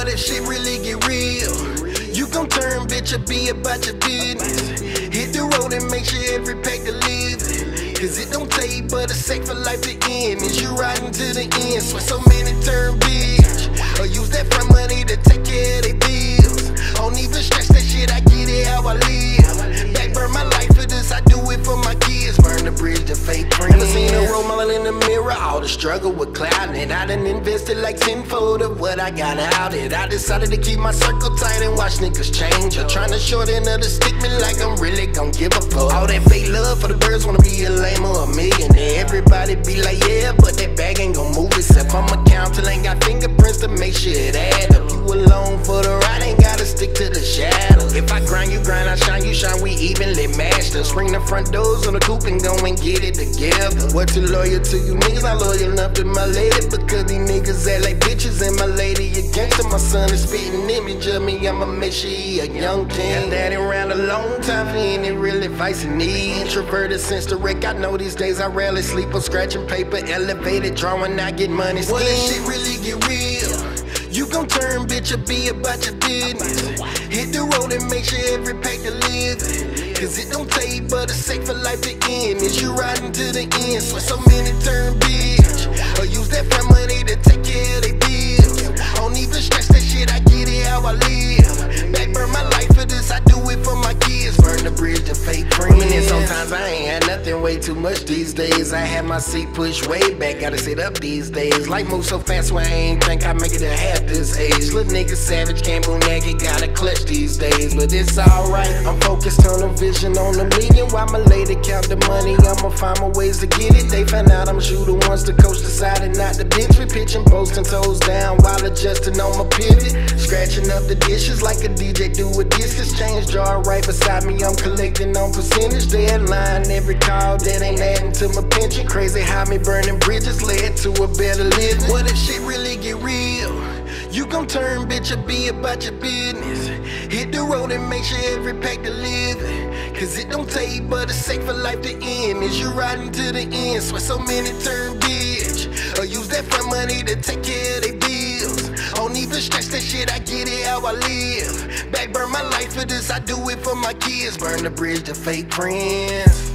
What if shit really get real? You gon' turn bitch or be about your business. Hit the road and make sure every pack deliver. Cause it don't take but a sec for life to end. Is you riding to the end? Swear so many turn bitch. All the struggle with clouding. I done invested like tenfold of what I got out of it. I decided to keep my circle tight and watch niggas change. I'm trying to shorten of the stick me like I'm really gon' give a fuck. All that fake love for the birds wanna be a lame or a millionaire. Everybody be like, yeah, but that bag ain't gon' move itself. I'm a counter, ain't got fingerprints to make sure it add Spring the front doors on the coupe and go and get it together. What too loyal to you niggas, not loyal enough to my lady. Because these niggas act like bitches and my lady a gangster. My son is spitting image of me, I'ma make sure he a young king. Got daddy around a long time for any real advice in need. Introverted since the wreck, I know these days I rarely sleep on scratching paper, elevated, drawing, I get money. What if shit really get real? You gon' turn bitch or be about your business. Hit the road and make sure every pack deliver. Cause it don't take but a sec for life to end. Is you riding to the end? Swear so many turn bitch. Sometimes I ain't had nothing way too much these days. I had my seat pushed way back, gotta sit up these days. Life moves so fast where I ain't think I make it to half this age. Little nigga savage, can't boom naked, gotta clutch these days. But it's alright, I'm focused on a vision on the million. While my lady count the money, I'ma find my ways to get it. They find out I'm shooter ones the coach the side and not the bench. We pitching, posting toes down while adjusting on my pivot. Scratching up the dishes like a DJ do a discus change jar right beside me. I'm collecting on percentage. Deadline every call that ain't adding to my pension. Crazy how me burning bridges led to a better living. What if shit really get real? You gon' turn bitch or be about your business. Hit the road and make sure every pack deliver. Cause it don't take but a sec for life to end. Is you riding to the end? Swear so many turn bitch. Or use that front money to take care of they bills. Don't stress that shit, I get it how I live. Back burn my life for this, I do it for my kids. Burn the bridge to fake friends.